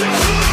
Music.